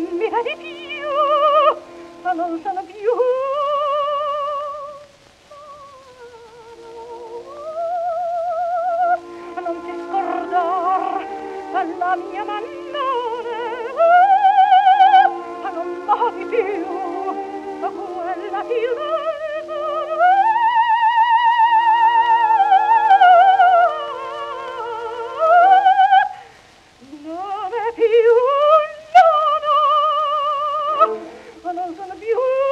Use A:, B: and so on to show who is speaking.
A: non mi cari più, ma non sono più non è più no